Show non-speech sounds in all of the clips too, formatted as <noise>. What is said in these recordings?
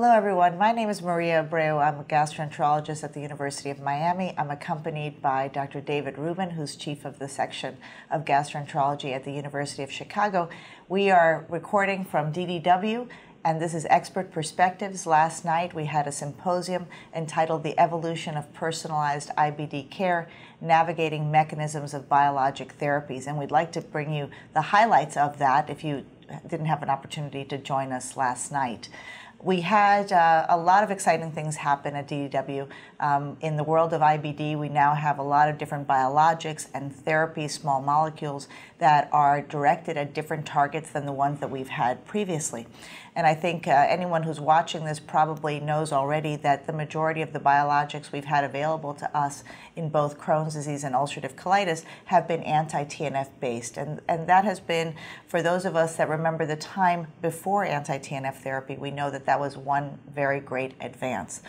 Hello, everyone. My name is Maria Abreu. I'm a gastroenterologist at the University of Miami. I'm accompanied by Dr. David Rubin, who's chief of the section of gastroenterology at the University of Chicago. We are recording from DDW, and this is Expert Perspectives. Last night, we had a symposium entitled The Evolution of Personalized IBD Care Navigating Mechanisms of Biologic Therapies. And we'd like to bring you the highlights of that if you didn't have an opportunity to join us last night we had uh, a lot of exciting things happen at DDW. Um, in the world of IBD, we now have a lot of different biologics and therapy, small molecules that are directed at different targets than the ones that we've had previously. And I think uh, anyone who's watching this probably knows already that the majority of the biologics we've had available to us in both Crohn's disease and ulcerative colitis have been anti-TNF based. And, and that has been, for those of us that remember the time before anti-TNF therapy, we know that that was one very great advance.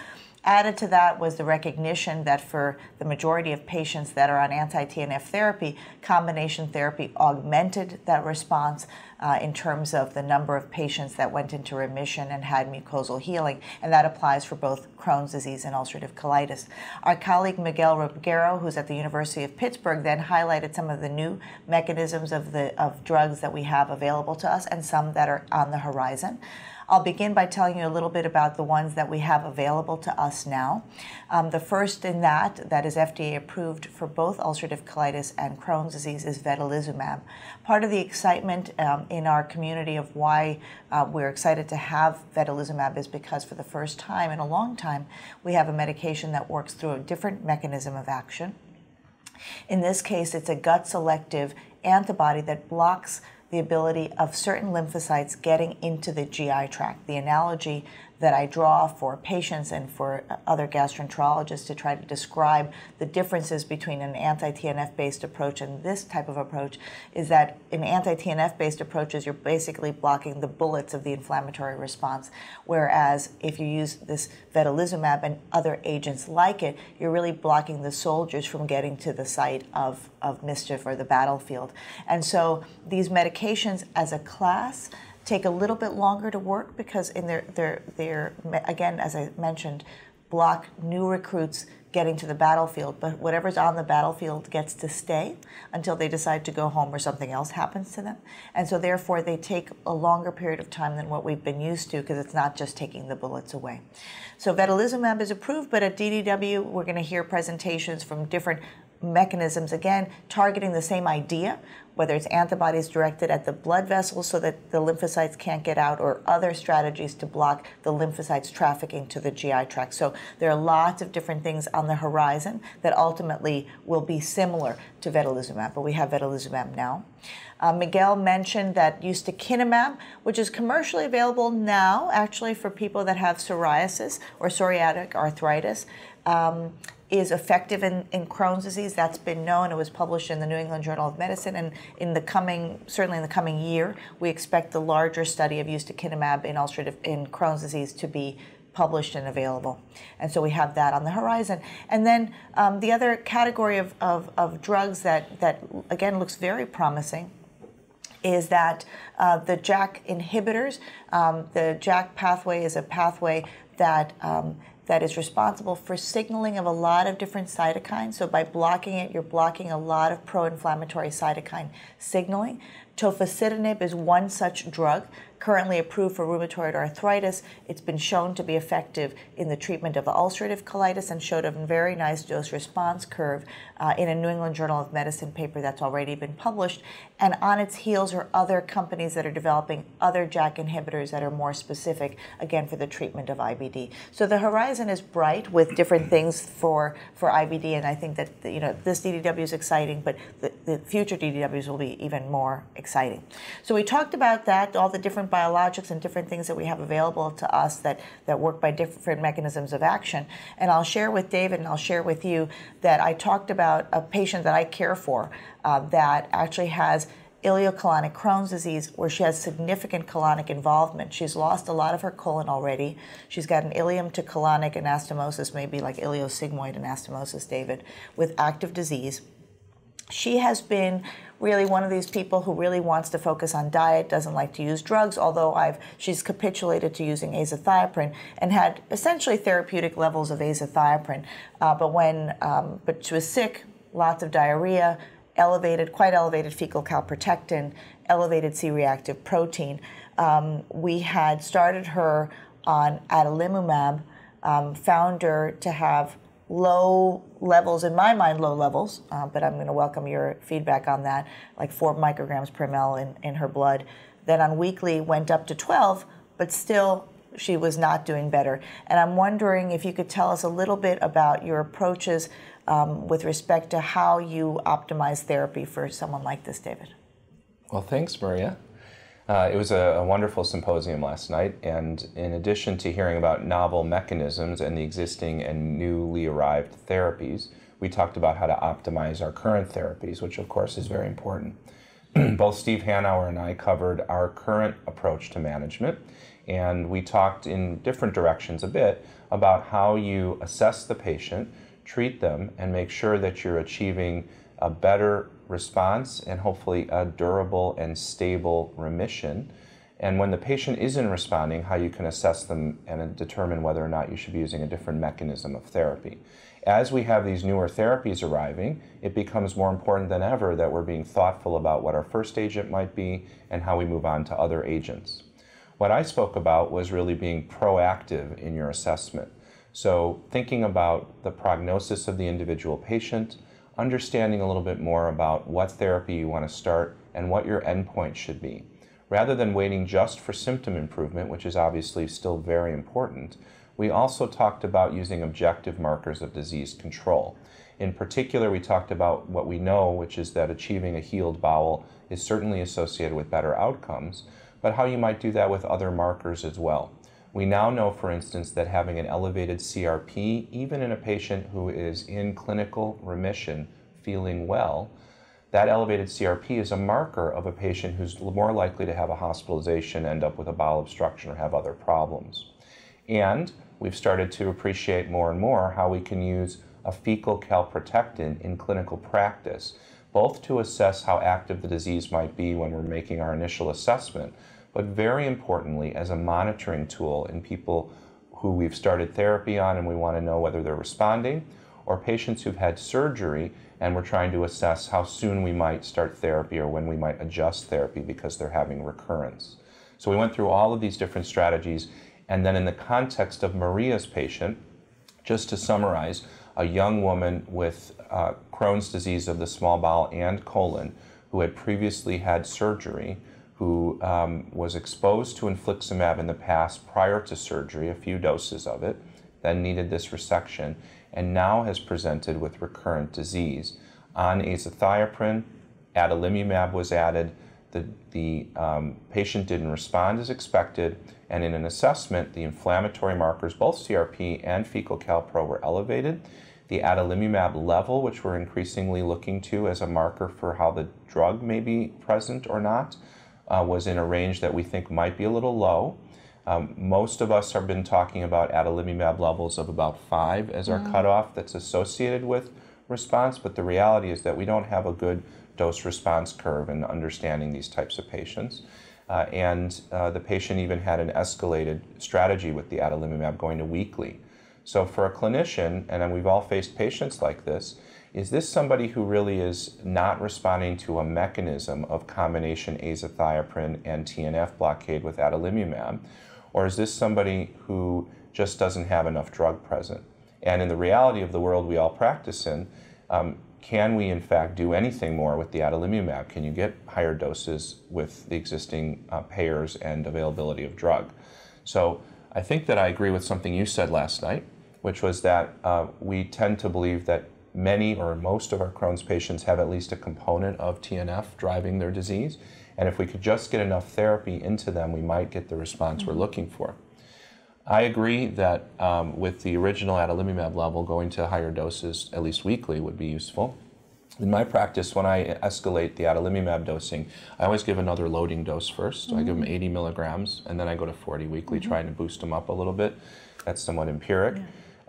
Added to that was the recognition that for the majority of patients that are on anti TNF therapy, combination therapy augmented that response uh, in terms of the number of patients that went into remission and had mucosal healing, and that applies for both Crohn's disease and ulcerative colitis. Our colleague Miguel Regueiro, who's at the University of Pittsburgh, then highlighted some of the new mechanisms of the of drugs that we have available to us and some that are on the horizon. I'll begin by telling you a little bit about the ones that we have available to us now. Um, the first in that, that is FDA approved for both ulcerative colitis and Crohn's disease, is vedolizumab. Part of the excitement um, in our community of why uh, we're excited to have vedolizumab is because for the first time in a long time, we have a medication that works through a different mechanism of action. In this case, it's a gut selective antibody that blocks the ability of certain lymphocytes getting into the GI tract. The analogy that I draw for patients and for uh, other gastroenterologists to try to describe the differences between an anti-TNF based approach and this type of approach is that in anti-TNF based approaches you're basically blocking the bullets of the inflammatory response. Whereas if you use this vedolizumab and other agents like it you're really blocking the soldiers from getting to the site of, of mischief or the battlefield. And so these medications as a class take a little bit longer to work because in their, their, their again, as I mentioned, block new recruits getting to the battlefield, but whatever's on the battlefield gets to stay until they decide to go home or something else happens to them. And so therefore they take a longer period of time than what we've been used to because it's not just taking the bullets away. So vedolizumab is approved, but at DDW we're going to hear presentations from different mechanisms, again, targeting the same idea, whether it's antibodies directed at the blood vessels so that the lymphocytes can't get out, or other strategies to block the lymphocytes trafficking to the GI tract. So there are lots of different things on the horizon that ultimately will be similar to vedolizumab, but we have vedolizumab now. Uh, Miguel mentioned that ustekinumab, which is commercially available now, actually for people that have psoriasis or psoriatic arthritis. Um, is effective in, in Crohn's disease. That's been known. It was published in the New England Journal of Medicine. And in the coming, certainly in the coming year, we expect the larger study of ustekinumab in ulcerative in Crohn's disease to be published and available. And so we have that on the horizon. And then um, the other category of, of, of, drugs that, that, again, looks very promising is that uh, the JAK inhibitors, um, the JAK pathway is a pathway that um, that is responsible for signaling of a lot of different cytokines. So by blocking it, you're blocking a lot of pro-inflammatory cytokine signaling. Tofacitinib is one such drug currently approved for rheumatoid arthritis. It's been shown to be effective in the treatment of ulcerative colitis and showed a very nice dose response curve uh, in a New England Journal of Medicine paper that's already been published. And on its heels are other companies that are developing other JAK inhibitors that are more specific, again, for the treatment of IBD. So the horizon is bright with different things for, for IBD, and I think that you know this DDW is exciting, but the, the future DDWs will be even more exciting. So we talked about that, all the different biologics and different things that we have available to us that, that work by different mechanisms of action. And I'll share with David and I'll share with you that I talked about a patient that I care for uh, that actually has ileocolonic Crohn's disease where she has significant colonic involvement. She's lost a lot of her colon already. She's got an ileum to colonic anastomosis, maybe like ileosigmoid anastomosis, David, with active disease. She has been really one of these people who really wants to focus on diet, doesn't like to use drugs, although I've she's capitulated to using azathioprine and had essentially therapeutic levels of azathioprine. Uh, but when um, but she was sick, lots of diarrhea, elevated, quite elevated fecal calprotectin, elevated C-reactive protein. Um, we had started her on adalimumab, um, found her to have low levels, in my mind, low levels, uh, but I'm going to welcome your feedback on that, like four micrograms per ml in, in her blood. Then on weekly went up to 12, but still she was not doing better. And I'm wondering if you could tell us a little bit about your approaches um, with respect to how you optimize therapy for someone like this, David. Well, thanks, Maria. Uh, it was a, a, wonderful symposium last night, and in addition to hearing about novel mechanisms and the existing and newly arrived therapies, we talked about how to optimize our current therapies, which of course is very important. <clears throat> Both Steve Hanauer and I covered our current approach to management, and we talked in different directions a bit about how you assess the patient, treat them, and make sure that you're achieving a better response and hopefully a durable and stable remission. And when the patient isn't responding, how you can assess them and determine whether or not you should be using a different mechanism of therapy. As we have these newer therapies arriving, it becomes more important than ever that we're being thoughtful about what our first agent might be and how we move on to other agents. What I spoke about was really being proactive in your assessment. So, thinking about the prognosis of the individual patient, understanding a little bit more about what therapy you want to start and what your endpoint should be. Rather than waiting just for symptom improvement, which is obviously still very important, we also talked about using objective markers of disease control. In particular, we talked about what we know, which is that achieving a healed bowel is certainly associated with better outcomes, but how you might do that with other markers as well. We now know, for instance, that having an elevated CRP, even in a patient who is in clinical remission, feeling well, that elevated CRP is a marker of a patient who's more likely to have a hospitalization, end up with a bowel obstruction, or have other problems. And we've started to appreciate more and more how we can use a fecal calprotectin in clinical practice, both to assess how active the disease might be when we're making our initial assessment, but very importantly, as a monitoring tool in people who we've started therapy on and we want to know whether they're responding, or patients who've had surgery and we're trying to assess how soon we might start therapy or when we might adjust therapy because they're having recurrence. So we went through all of these different strategies, and then in the context of Maria's patient, just to summarize, a young woman with uh, Crohn's disease of the small bowel and colon who had previously had surgery who um, was exposed to infliximab in the past prior to surgery, a few doses of it, then needed this resection, and now has presented with recurrent disease. On azathioprine, adalimumab was added. The, the um, patient didn't respond as expected, and in an assessment, the inflammatory markers, both CRP and fecal calpro, were elevated. The adalimumab level, which we're increasingly looking to as a marker for how the drug may be present or not, uh, was in a range that we think might be a little low. Um, most of us have been talking about adalimumab levels of about five as our mm. cutoff that's associated with response, but the reality is that we don't have a good dose response curve in understanding these types of patients. Uh, and uh, the patient even had an escalated strategy with the adalimumab going to weekly. So, for a clinician, and we've all faced patients like this, is this somebody who really is not responding to a mechanism of combination azathioprine and TNF blockade with adalimumab? Or is this somebody who just doesn't have enough drug present? And in the reality of the world we all practice in, um, can we in fact do anything more with the adalimumab? Can you get higher doses with the existing uh, payers and availability of drug? So I think that I agree with something you said last night, which was that uh, we tend to believe that many or most of our Crohn's patients have at least a component of TNF driving their disease. And if we could just get enough therapy into them, we might get the response mm-hmm. we're looking for. I agree that um, with the original adalimumab level, going to higher doses, at least weekly, would be useful. In my practice, when I escalate the adalimumab dosing, I always give another loading dose 1st mm-hmm. I give them 80 milligrams, and then I go to 40 weekly, mm-hmm. trying to boost them up a little bit. That's somewhat empiric. Yeah.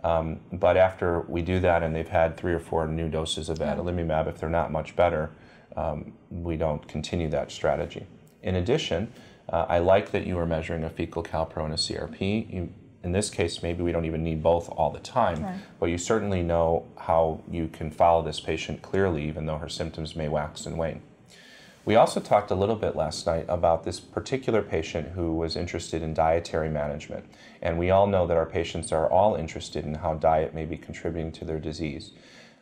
Um, but after we do that and they've had three or four new doses of adalimumab, if they're not much better, um, we don't continue that strategy. In addition, uh, I like that you are measuring a fecal calpro and a CRP. You, in this case, maybe we don't even need both all the time, right. but you certainly know how you can follow this patient clearly, even though her symptoms may wax and wane. We also talked a little bit last night about this particular patient who was interested in dietary management. And we all know that our patients are all interested in how diet may be contributing to their disease.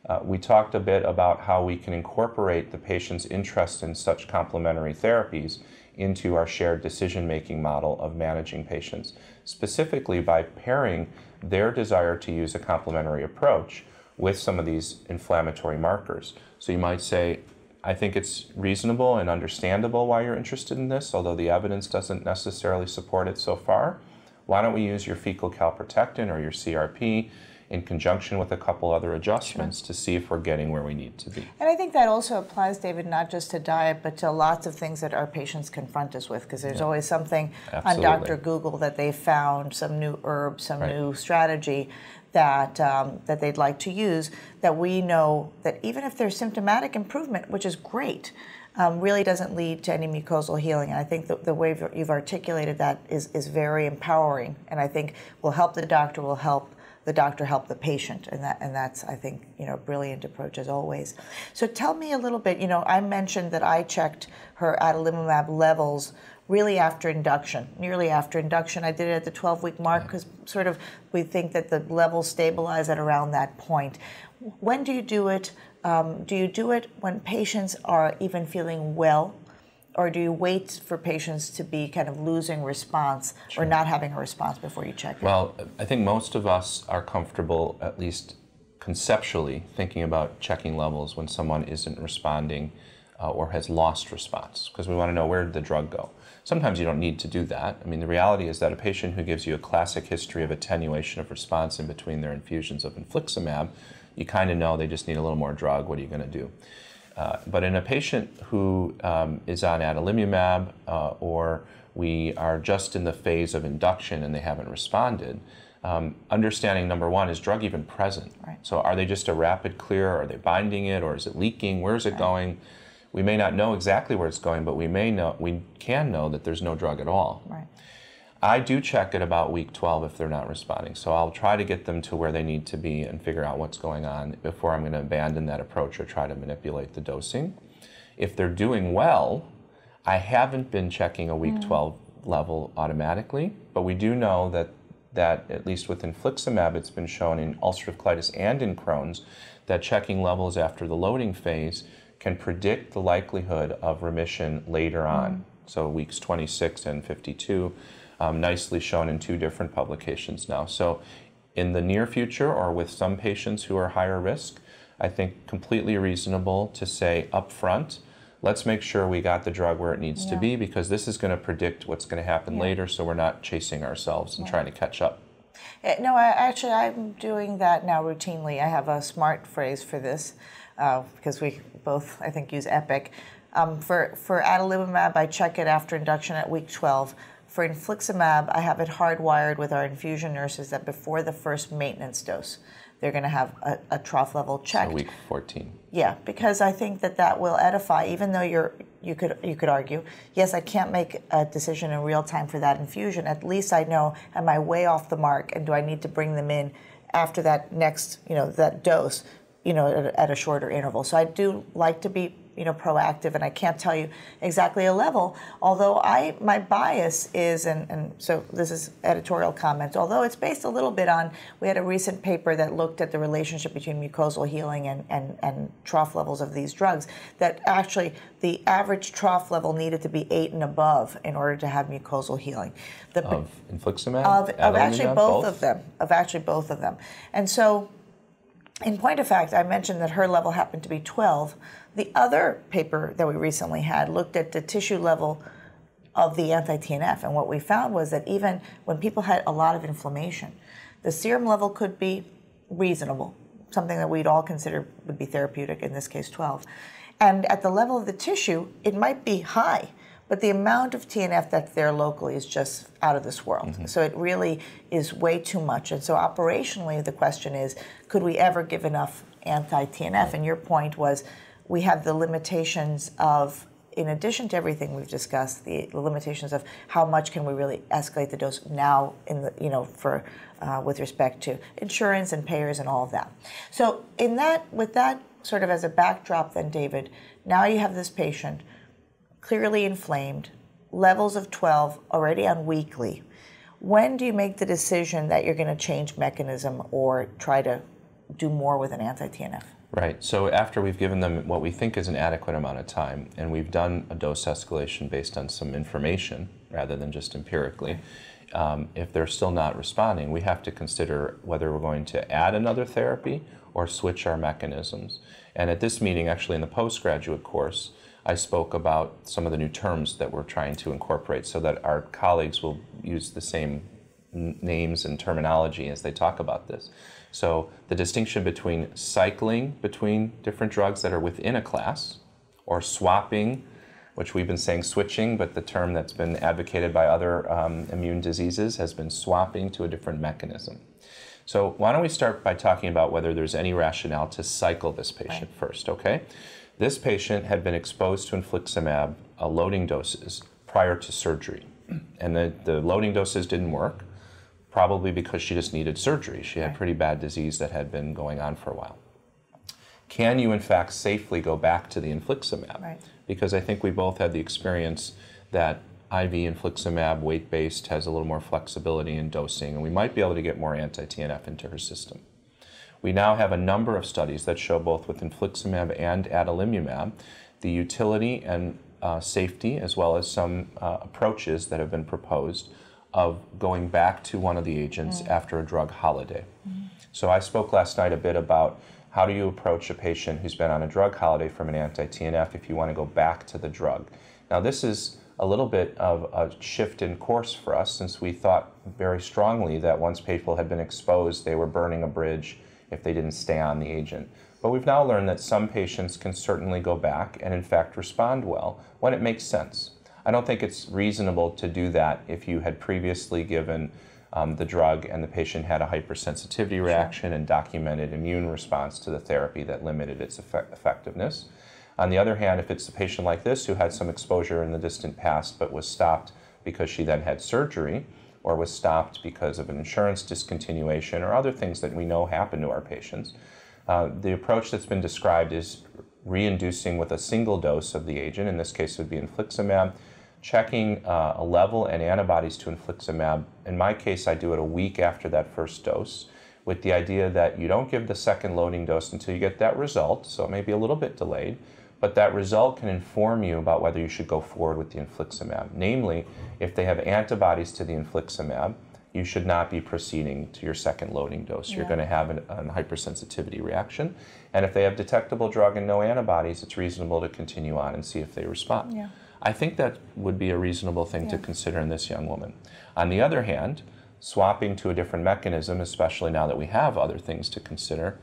Uh, we talked a bit about how we can incorporate the patient's interest in such complementary therapies into our shared decision making model of managing patients, specifically by pairing their desire to use a complementary approach with some of these inflammatory markers. So you might say, I think it's reasonable and understandable why you're interested in this, although the evidence doesn't necessarily support it so far. Why don't we use your fecal calprotectin or your CRP in conjunction with a couple other adjustments sure. to see if we're getting where we need to be. And I think that also applies, David, not just to diet, but to lots of things that our patients confront us with, because there's yeah. always something Absolutely. on Dr. Google that they found, some new herb, some right. new strategy that um, that they'd like to use that we know that even if there's symptomatic improvement, which is great, um, really doesn't lead to any mucosal healing. And I think the, the way you've articulated that is, is very empowering, and I think will help the doctor, will help the doctor help the patient, and that and that's I think you know a brilliant approach as always. So tell me a little bit. You know, I mentioned that I checked her adalimumab levels really after induction, nearly after induction. I did it at the 12 week mark because sort of we think that the levels stabilize at around that point. When do you do it? Um, do you do it when patients are even feeling well? Or do you wait for patients to be kind of losing response sure. or not having a response before you check? Well, I think most of us are comfortable, at least conceptually, thinking about checking levels when someone isn't responding uh, or has lost response because we want to know where did the drug go. Sometimes you don't need to do that. I mean, the reality is that a patient who gives you a classic history of attenuation of response in between their infusions of infliximab, you kind of know they just need a little more drug. What are you going to do? Uh, but in a patient who um, is on adalimumab uh, or we are just in the phase of induction and they haven't responded, um, understanding number one is drug even present? Right. So are they just a rapid clear? Are they binding it or is it leaking? Where is it right. going? We may not know exactly where it's going, but we may know we can know that there's no drug at all. Right. I do check at about week 12 if they're not responding. So I'll try to get them to where they need to be and figure out what's going on before I'm going to abandon that approach or try to manipulate the dosing. If they're doing well, I haven't been checking a week mm. 12 level automatically, but we do know that that at least with infliximab, it's been shown in ulcerative colitis and in Crohn's that checking levels after the loading phase can predict the likelihood of remission later on. Mm. So weeks 26 and 52, um, nicely shown in two different publications now. So in the near future or with some patients who are higher risk, I think completely reasonable to say upfront, let's make sure we got the drug where it needs yeah. to be because this is going to predict what's going to happen yeah. later so we're not chasing ourselves and yeah. trying to catch up. Eh, no, I, actually, I'm doing that now routinely. I have a smart phrase for this uh, because we both, I think, use Epic. Um, for, for adalimumab, I check it after induction at week 12. For infliximab, I have it hardwired with our infusion nurses that before the first maintenance dose, they're going to have a, a, trough level checked. So week 14. Yeah, because I think that that will edify, even though you're, you could, you could argue, yes, I can't make a decision in real time for that infusion. At least I know, am I way off the mark and do I need to bring them in after that next, you know, that dose you know, at, at, a shorter interval. So I do like to be, you know, proactive, and I can't tell you exactly a level. Although I, my bias is, and, and so this is editorial comment. Although it's based a little bit on, we had a recent paper that looked at the relationship between mucosal healing and and, and trough levels of these drugs. That actually the average trough level needed to be eight and above in order to have mucosal healing. The, of infliximab, of, of actually both, both of them, of actually both of them, and so in point of fact, I mentioned that her level happened to be 12. The other paper that we recently had looked at the tissue level of the anti TNF, and what we found was that even when people had a lot of inflammation, the serum level could be reasonable, something that we'd all consider would be therapeutic, in this case 12. And at the level of the tissue, it might be high, but the amount of TNF that's there locally is just out of this world. Mm-hmm. So it really is way too much. And so operationally, the question is could we ever give enough anti TNF? And your point was we have the limitations of in addition to everything we've discussed, the, the, limitations of how much can we really escalate the dose now in the you know for uh, with respect to insurance and payers and all of that. So in that with that sort of as a backdrop, then David, now you have this patient clearly inflamed, levels of 12 already on weekly. When do you make the decision that you're going to change mechanism or try to do more with an anti TNF? Right. So after we've given them what we think is an adequate amount of time, and we've done a dose escalation based on some information rather than just empirically, um, if they're still not responding, we have to consider whether we're going to add another therapy or switch our mechanisms. And at this meeting, actually in the postgraduate course, I spoke about some of the new terms that we're trying to incorporate so that our colleagues will use the same names and terminology as they talk about this. So the distinction between cycling between different drugs that are within a class or swapping, which we've been saying switching, but the term that's been advocated by other um, immune diseases has been swapping to a different mechanism. So why don't we start by talking about whether there's any rationale to cycle this patient right. first, okay? This patient had been exposed to infliximab uh, loading doses prior to surgery, and the, the loading doses didn't work probably because she just needed surgery. She had pretty bad disease that had been going on for a while. Can you, in fact, safely go back to the infliximab? Right. Because I think we both had the experience that IV infliximab, weight based, has a little more flexibility in dosing, and we might be able to get more anti TNF into her system. We now have a number of studies that show both with infliximab and adalimumab the utility and uh, safety, as well as some uh, approaches that have been proposed of going back to one of the agents mm. after a drug holiday. Mm. So I spoke last night a bit about how do you approach a patient who's been on a drug holiday from an anti-TNF if you want to go back to the drug. Now this is a little bit of a shift in course for us since we thought very strongly that once people had been exposed, they were burning a bridge if they didn't stay on the agent. But we've now learned that some patients can certainly go back and in fact respond well when it makes sense. I don't think it's reasonable to do that if you had previously given um, the drug and the patient had a hypersensitivity reaction and documented immune response to the therapy that limited its effect effectiveness. On the other hand, if it's a patient like this who had some exposure in the distant past but was stopped because she then had surgery or was stopped because of an insurance discontinuation or other things that we know happen to our patients, uh, the approach that's been described is reinducing with a single dose of the agent, in this case it would be infliximab, checking uh, a level and antibodies to infliximab. In my case, I do it a week after that first dose with the idea that you don't give the second loading dose until you get that result, so it may be a little bit delayed, but that result can inform you about whether you should go forward with the infliximab. Namely, if they have antibodies to the infliximab, you should not be proceeding to your second loading dose. Yeah. You're going to have an, an, hypersensitivity reaction. And if they have detectable drug and no antibodies, it's reasonable to continue on and see if they respond. Yeah. I think that would be a reasonable thing yeah. to consider in this young woman. On the other hand, swapping to a different mechanism, especially now that we have other things to consider,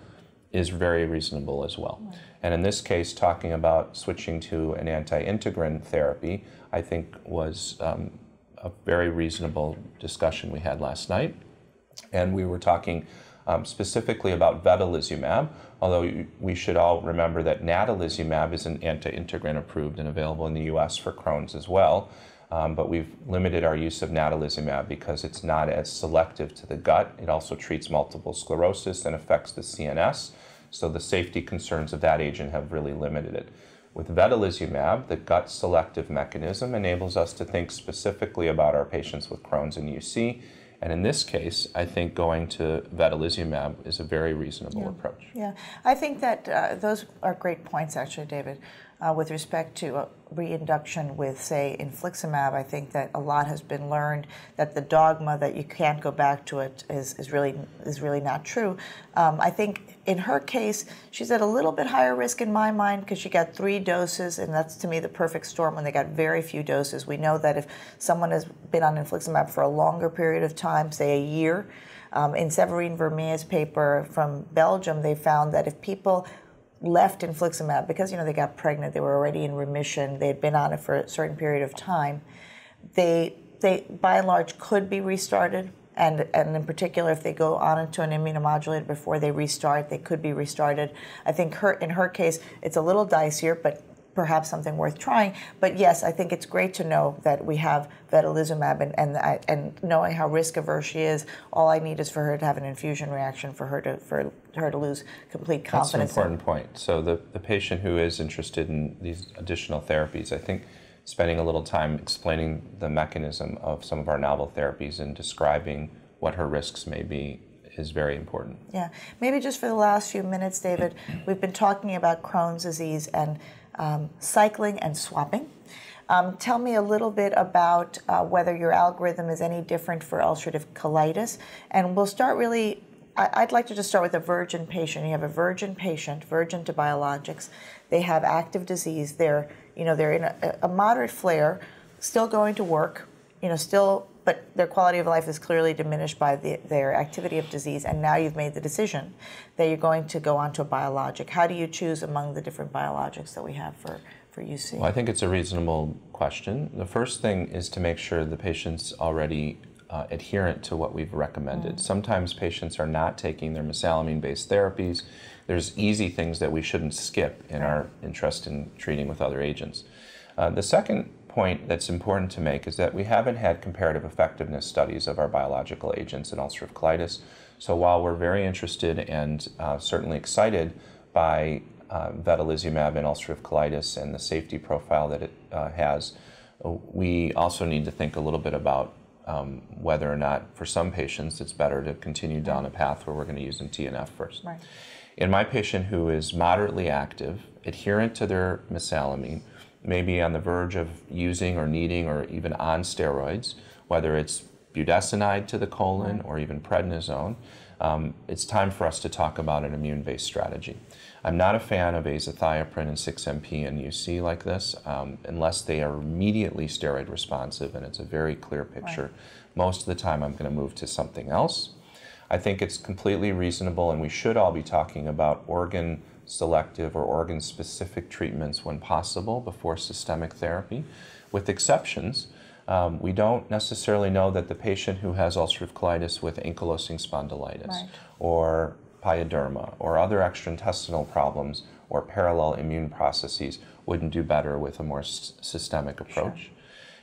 is very reasonable as well. And in this case, talking about switching to an anti integrin therapy, I think was um, a very reasonable discussion we had last night. And we were talking um, specifically about vedolizumab, although we should all remember that natalizumab is an anti-integrin approved and available in the US for Crohn's as well. Um, but we've limited our use of natalizumab because it's not as selective to the gut. It also treats multiple sclerosis and affects the CNS. So the safety concerns of that agent have really limited it. With vedolizumab, the gut selective mechanism enables us to think specifically about our patients with Crohn's and UC and in this case, I think going to vedolizumab is a very reasonable yeah. approach. Yeah, I think that uh, those are great points, actually, David. Uh, with respect to uh, reinduction with, say, infliximab, I think that a lot has been learned that the dogma that you can't go back to it is, is really is really not true. Um, I think in her case, she's at a little bit higher risk in my mind because she got three doses, and that's to me the perfect storm when they got very few doses. We know that if someone has been on infliximab for a longer period of time, say a year, um, in Séverine Vermeire's paper from Belgium, they found that if people left infliximab because you know they got pregnant, they were already in remission, they had been on it for a certain period of time. They they by and large could be restarted, and and in particular if they go on into an immunomodulator before they restart, they could be restarted. I think her in her case it's a little dicier, but perhaps something worth trying. But yes, I think it's great to know that we have vedolizumab, and and, and knowing how risk averse she is, all I need is for her to have an infusion reaction for her to for her to lose complete confidence. That's an important point. So the the patient who is interested in these additional therapies, I think. Spending a little time explaining the mechanism of some of our novel therapies and describing what her risks may be is very important. Yeah. Maybe just for the last few minutes, David, we've been talking about Crohn's disease and um, cycling and swapping. Um, tell me a little bit about uh, whether your algorithm is any different for ulcerative colitis. And we'll start really, I, would like to just start with a virgin patient. You have a virgin patient, virgin to biologics. They have active disease. They're, you know, they're in a, a moderate flare, still going to work, you know, still but their quality of life is clearly diminished by the, their activity of disease, and now you've made the decision that you're going to go on to a biologic. How do you choose among the different biologics that we have for, for UC? Well, I think it's a reasonable question. The first thing is to make sure the patient's already uh, adherent to what we've recommended. Mm. Sometimes patients are not taking their mesalamine based therapies. There's easy things that we shouldn't skip in our interest in treating with other agents. Uh, the second point that's important to make is that we haven't had comparative effectiveness studies of our biological agents in ulcerative colitis. So while we're very interested and uh, certainly excited by uh, vedolizumab in ulcerative colitis and the safety profile that it uh, has, we also need to think a little bit about um, whether or not, for some patients, it's better to continue down a path where we're going to use an TNF first. Right. In my patient who is moderately active, adherent to their mesalamine, maybe on the verge of using or needing or even on steroids, whether it's budesonide to the colon or even prednisone, um, it's time for us to talk about an immune-based strategy. I'm not a fan of azathioprine and 6-MP and UC like this um, unless they are immediately steroid responsive and it's a very clear picture. Right. Most of the time I'm going to move to something else. I think it's completely reasonable and we should all be talking about organ selective or organ specific treatments when possible before systemic therapy, with exceptions. Um, we don't necessarily know that the patient who has ulcerative colitis with ankylosing spondylitis right. or pyoderma or other extraintestinal problems or parallel immune processes wouldn't do better with a more systemic approach. Sure.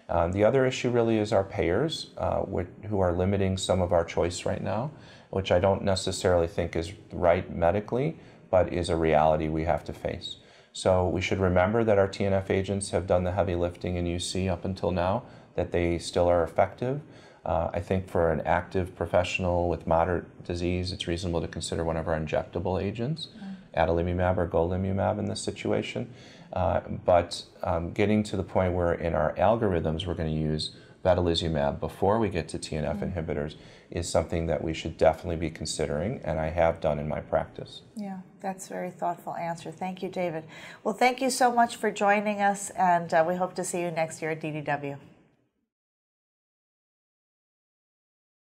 Um, the other issue really is our payers, uh, who are limiting some of our choice right now, which I don't necessarily think is right medically, but is a reality we have to face. So we should remember that our TNF agents have done the heavy lifting in UC up until now, that they still are effective. Uh, I think for an active professional with moderate disease, it's reasonable to consider one of our injectable agents, mm. adalimumab or golimumab in this situation. Uh, but um, getting to the point where in our algorithms we're going to use vedolizumab before we get to TNF mm. inhibitors is something that we should definitely be considering, and I have done in my practice. Yeah, that's a very thoughtful answer. Thank you, David. Well, thank you so much for joining us, and uh, we hope to see you next year at DDW.